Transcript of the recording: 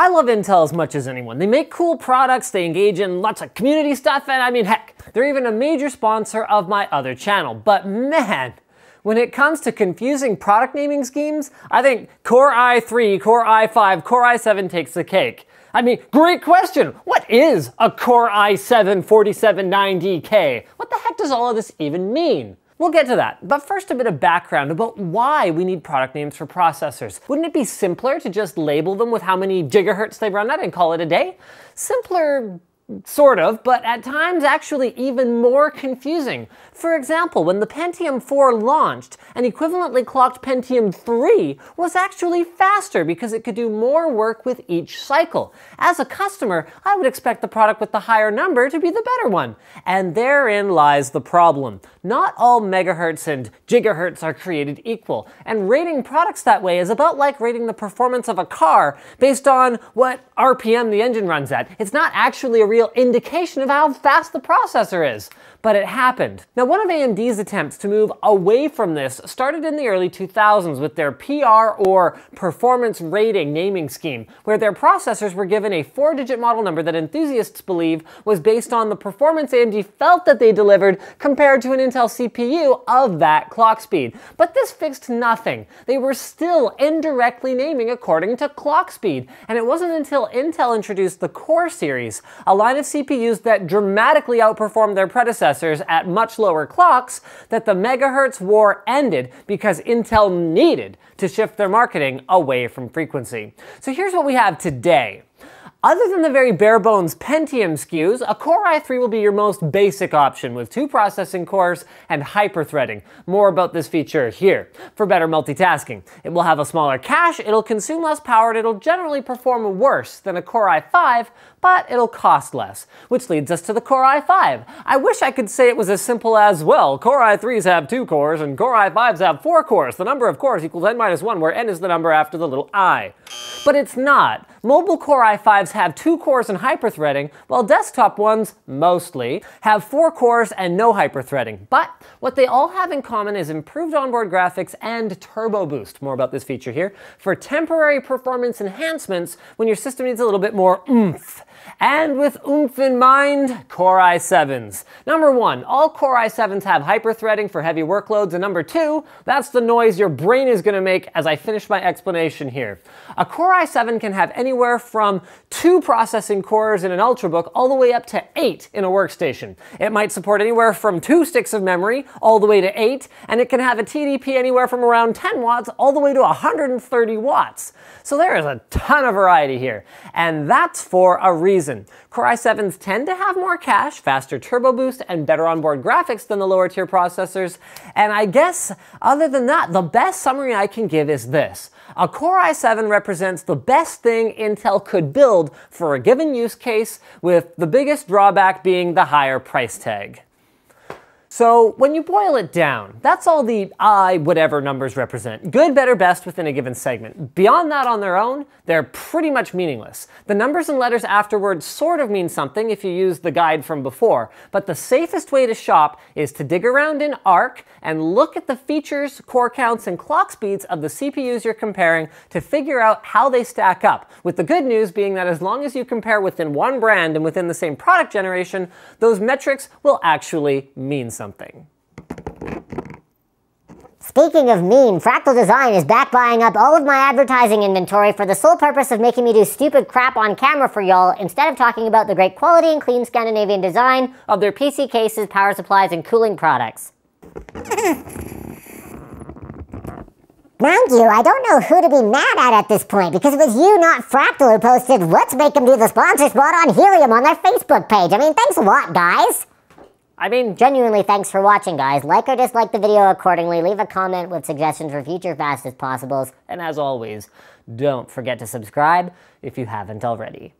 I love Intel as much as anyone. They make cool products, they engage in lots of community stuff, and I mean, heck, they're even a major sponsor of my other channel. But man, when it comes to confusing product naming schemes, I think Core i3, Core i5, Core i7 takes the cake. I mean, great question. What is a Core i7 4790K? What the heck does all of this even mean? We'll get to that, but first a bit of background about why we need product names for processors. Wouldn't it be simpler to just label them with how many gigahertz they run at and call it a day? Simpler Sort of, but at times actually even more confusing. For example, when the Pentium 4 launched, an equivalently clocked Pentium 3 was actually faster because it could do more work with each cycle. As a customer, I would expect the product with the higher number to be the better one. And therein lies the problem. Not all megahertz and gigahertz are created equal, and rating products that way is about like rating the performance of a car based on what RPM the engine runs at. It's not actually a real real indication of how fast the processor is. But it happened. Now, one of AMD's attempts to move away from this started in the early 2000s with their PR or performance rating naming scheme, where their processors were given a four digit model number that enthusiasts believe was based on the performance AMD felt that they delivered compared to an Intel CPU of that clock speed. But this fixed nothing. They were still indirectly naming according to clock speed. And it wasn't until Intel introduced the Core series, a line of CPUs that dramatically outperformed their predecessors at much lower clocks that the megahertz war ended because Intel needed to shift their marketing away from frequency. So here's what we have today. Other than the very bare bones Pentium SKUs, a Core i3 will be your most basic option with two processing cores and hyperthreading. More about this feature here. For better multitasking, it will have a smaller cache, it'll consume less power, and it'll generally perform worse than a Core i5, but it'll cost less. Which leads us to the Core i5. I wish I could say it was as simple as, well, Core i3s have two cores and Core i5s have four cores. The number of cores equals n minus 1, where n is the number after the little i. But it's not. Mobile Core i5s have two cores and hyperthreading, while desktop ones, mostly, have four cores and no hyperthreading. But what they all have in common is improved onboard graphics and turbo boost, more about this feature here, for temporary performance enhancements when your system needs a little bit more oomph. And with oomph in mind, Core i7s. Number one, all Core i7s have hyperthreading for heavy workloads, and number two, that's the noise your brain is gonna make as I finish my explanation here. A Core i7 can have anywhere from two processing cores in an Ultrabook all the way up to eight in a workstation. It might support anywhere from two sticks of memory all the way to eight, and it can have a TDP anywhere from around 10 watts all the way to 130 watts. So there is a ton of variety here, and that's for a reason. Core i7s tend to have more cache, faster turbo boost, and better onboard graphics than the lower tier processors, and I guess other than that, the best summary I can give is this. A Core i7 represents the best thing Intel could build for a given use case, with the biggest drawback being the higher price tag. So when you boil it down, that's all the I whatever numbers represent. Good, better, best within a given segment. Beyond that on their own, they're pretty much meaningless. The numbers and letters afterwards sort of mean something if you use the guide from before, but the safest way to shop is to dig around in ARK and look at the features, core counts, and clock speeds of the CPUs you're comparing to figure out how they stack up. With the good news being that as long as you compare within one brand and within the same product generation, those metrics will actually mean something something. Speaking of mean, Fractal Design is back buying up all of my advertising inventory for the sole purpose of making me do stupid crap on camera for y'all instead of talking about the great quality and clean Scandinavian design of their PC cases, power supplies, and cooling products. Mind you, I don't know who to be mad at at this point because it was you, not Fractal, who posted, let's make them do the sponsor spot on Helium on their Facebook page. I mean, thanks a lot, guys. I mean, genuinely thanks for watching, guys. Like or dislike the video accordingly. Leave a comment with suggestions for future Fast As Possibles. And as always, don't forget to subscribe if you haven't already.